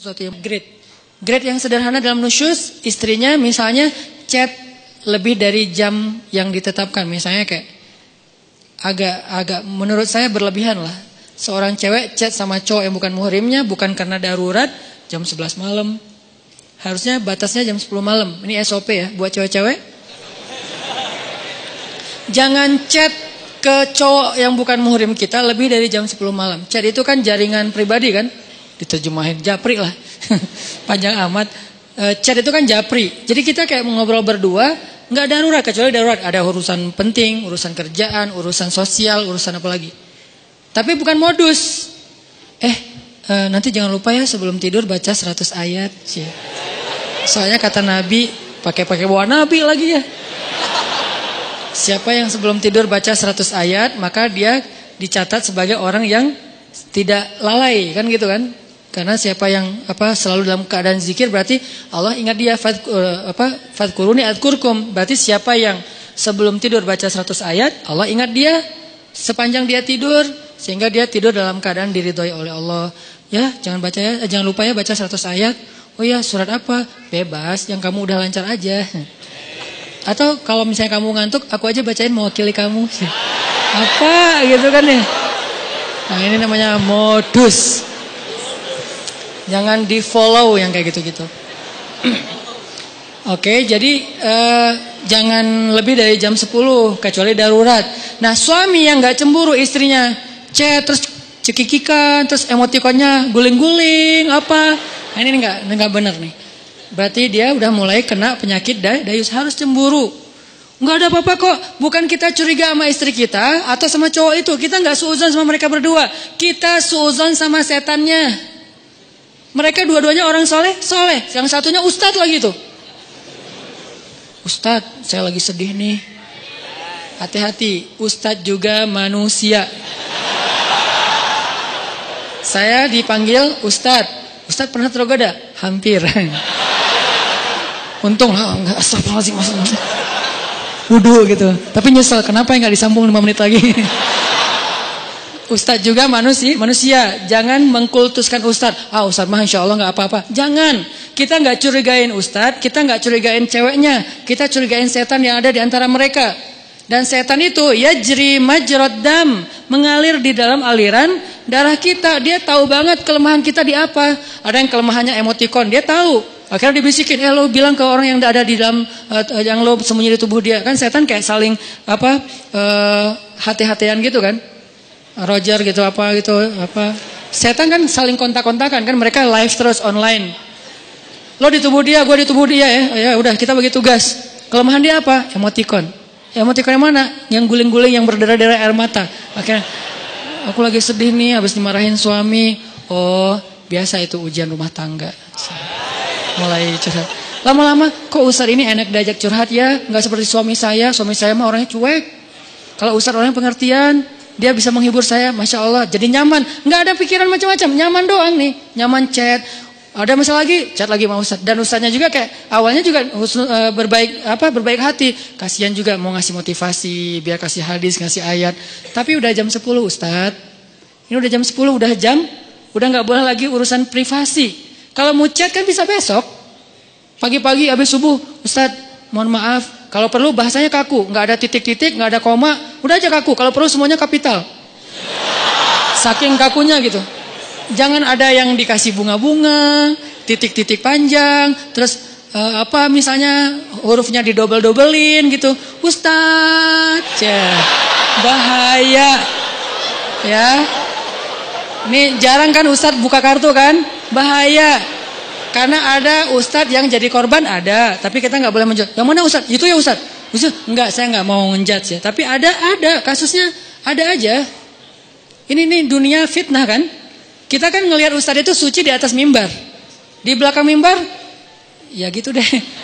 sesuatu yang great. Great yang sederhana dalam nusyus, istrinya misalnya chat lebih dari jam yang ditetapkan. Misalnya kayak agak agak menurut saya berlebihan lah. Seorang cewek chat sama cowok yang bukan muhrimnya bukan karena darurat jam 11 malam. Harusnya batasnya jam 10 malam. Ini SOP ya buat cewek-cewek. Jangan chat ke cowok yang bukan muhrim kita lebih dari jam 10 malam. Chat itu kan jaringan pribadi kan? Diterjemahin japri lah. Panjang amat. E, chat itu kan japri. Jadi kita kayak ngobrol berdua nggak darurat kecuali darurat. Ada urusan penting urusan kerjaan urusan sosial urusan apa lagi. Tapi bukan modus. Eh e, nanti jangan lupa ya sebelum tidur baca 100 ayat. Sih soalnya kata Nabi pakai pakai bawa Nabi lagi ya. Siapa yang sebelum tidur baca 100 ayat maka dia dicatat sebagai orang yang tidak lalai. Kan gitu kan karena siapa yang apa selalu dalam keadaan zikir berarti Allah ingat dia fad, uh, apa fadkuruni adkurkum. Berarti siapa yang sebelum tidur baca 100 ayat, Allah ingat dia sepanjang dia tidur sehingga dia tidur dalam keadaan diridhoi oleh Allah. Ya, jangan baca ya, jangan lupa ya baca 100 ayat. Oh ya, surat apa? Bebas, yang kamu udah lancar aja. Atau kalau misalnya kamu ngantuk, aku aja bacain mewakili kamu. Apa gitu kan ya? Nah, ini namanya modus. Jangan di follow yang kayak gitu-gitu. Oke, jadi uh, jangan lebih dari jam 10 kecuali darurat. Nah, suami yang nggak cemburu istrinya chat terus cekikikan, terus emotikonnya guling-guling apa. Nah, ini nggak nggak benar nih. Berarti dia udah mulai kena penyakit dayus harus cemburu. Nggak ada apa-apa kok. Bukan kita curiga sama istri kita atau sama cowok itu. Kita nggak suuzon sama mereka berdua. Kita suuzon sama setannya. Mereka dua-duanya orang soleh, soleh. Yang satunya ustadz lagi tuh. Ustadz, saya lagi sedih nih. Hati-hati, ustadz juga manusia. Saya dipanggil ustadz. Ustadz pernah tergoda? Hampir. Untung lah, enggak astagfirullahaladzim. Wudhu gitu. Tapi nyesel, kenapa nggak disambung 5 menit lagi? Ustadz juga manusia, manusia. Jangan mengkultuskan Ustadz. Ah Ustadz mah insya Allah nggak apa-apa. Jangan. Kita nggak curigain Ustadz, kita nggak curigain ceweknya. Kita curigain setan yang ada di antara mereka. Dan setan itu ya jeri majrad dam. Mengalir di dalam aliran darah kita. Dia tahu banget kelemahan kita di apa. Ada yang kelemahannya emotikon. Dia tahu. Akhirnya dibisikin, eh lo bilang ke orang yang ada di dalam uh, yang lo sembunyi di tubuh dia. Kan setan kayak saling apa uh, hati-hatian gitu kan. Roger gitu apa gitu apa. Setan kan saling kontak-kontakan kan mereka live terus online. Lo di tubuh dia gue di tubuh dia ya. Ya udah kita bagi tugas. Kelemahan dia apa? Emoticon emoticon yang mana? Yang guling-guling yang berdarah-darah air mata. Akhirnya aku lagi sedih nih habis dimarahin suami. Oh biasa itu ujian rumah tangga. Mulai curhat. Lama-lama kok Ustaz ini enak diajak curhat ya? Nggak seperti suami saya. Suami saya mah orangnya cuek. Kalau Ustaz orangnya pengertian dia bisa menghibur saya, masya Allah, jadi nyaman. Nggak ada pikiran macam-macam, nyaman doang nih, nyaman chat. Ada masalah lagi, chat lagi sama. Dan Ustaznya juga kayak awalnya juga uh, berbaik apa berbaik hati. Kasihan juga mau ngasih motivasi, biar kasih hadis, ngasih ayat. Tapi udah jam 10 Ustaz. Ini udah jam 10, udah jam, udah nggak boleh lagi urusan privasi. Kalau mau chat kan bisa besok. Pagi-pagi habis subuh, Ustaz, mohon maaf kalau perlu bahasanya kaku, nggak ada titik-titik, nggak ada koma, udah aja kaku. Kalau perlu semuanya kapital. Saking kakunya gitu. Jangan ada yang dikasih bunga-bunga, titik-titik panjang, terus uh, apa misalnya hurufnya didobel-dobelin gitu. Ustaz, ya, bahaya. Ya. Ini jarang kan Ustadz buka kartu kan? Bahaya. Karena ada ustadz yang jadi korban ada, tapi kita nggak boleh menjudge. Yang mana ustadz? Itu ya ustadz. Ustadz, enggak, saya nggak mau menjudge ya. Tapi ada, ada kasusnya, ada aja. Ini nih dunia fitnah kan? Kita kan ngelihat ustadz itu suci di atas mimbar. Di belakang mimbar, ya gitu deh.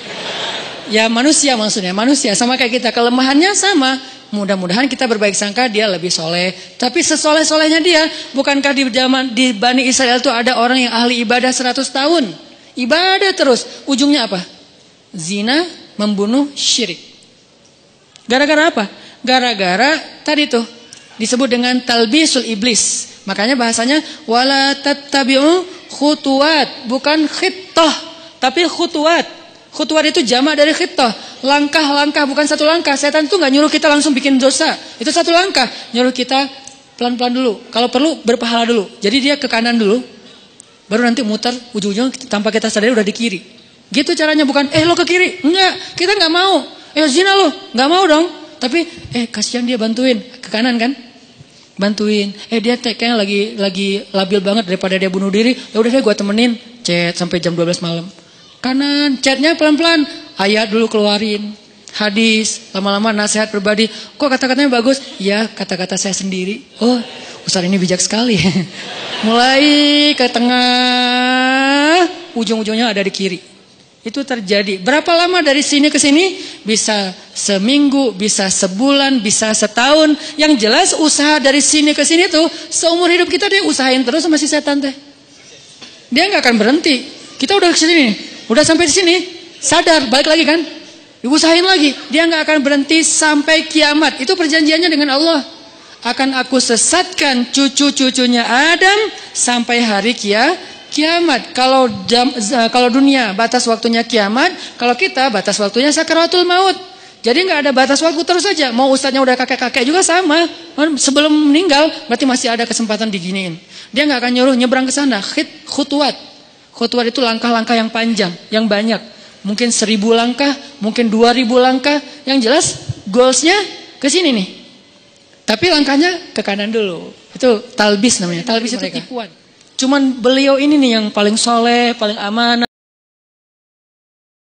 Ya manusia maksudnya, manusia sama kayak kita. Kelemahannya sama. Mudah-mudahan kita berbaik sangka dia lebih soleh. Tapi sesoleh-solehnya dia, bukankah di zaman di Bani Israel itu ada orang yang ahli ibadah 100 tahun? Ibadah terus. Ujungnya apa? Zina, membunuh, syirik. Gara-gara apa? Gara-gara tadi tuh disebut dengan talbisul iblis. Makanya bahasanya wala tattabi'u khutuat, bukan khittah, tapi khutuat. Khutuat itu jamak dari khittah. Langkah-langkah bukan satu langkah. Setan itu nggak nyuruh kita langsung bikin dosa. Itu satu langkah. Nyuruh kita pelan-pelan dulu. Kalau perlu berpahala dulu. Jadi dia ke kanan dulu. Baru nanti muter ujung-ujung tanpa kita sadari udah di kiri. Gitu caranya bukan eh lo ke kiri. Enggak, kita nggak mau. Eh zina lo, nggak mau dong. Tapi eh kasihan dia bantuin ke kanan kan? Bantuin. Eh dia kayaknya lagi lagi labil banget daripada dia bunuh diri. Ya udah deh gue temenin. Chat sampai jam 12 malam kanan, chatnya pelan-pelan, ayat dulu keluarin, hadis, lama-lama nasihat pribadi. Kok kata-katanya bagus? Ya, kata-kata saya sendiri. Oh, Ustaz ini bijak sekali. Mulai ke tengah, ujung-ujungnya ada di kiri. Itu terjadi. Berapa lama dari sini ke sini? Bisa seminggu, bisa sebulan, bisa setahun. Yang jelas usaha dari sini ke sini tuh seumur hidup kita dia usahain terus sama si setan teh. Dia nggak akan berhenti. Kita udah ke sini Udah sampai di sini, sadar, balik lagi kan? Diusahain lagi, dia nggak akan berhenti sampai kiamat. Itu perjanjiannya dengan Allah. Akan aku sesatkan cucu-cucunya Adam sampai hari kia, kiamat. Kalau jam, kalau dunia batas waktunya kiamat, kalau kita batas waktunya sakaratul maut. Jadi nggak ada batas waktu terus saja. Mau ustadznya udah kakek-kakek juga sama. Sebelum meninggal berarti masih ada kesempatan diginiin. Dia nggak akan nyuruh nyebrang ke sana. Khit, khutwat. Khutwat itu langkah-langkah yang panjang, yang banyak. Mungkin seribu langkah, mungkin dua ribu langkah. Yang jelas goalsnya ke sini nih. Tapi langkahnya ke kanan dulu. Itu talbis namanya. Talbis itu tipuan. Cuman beliau ini nih yang paling soleh, paling amanah.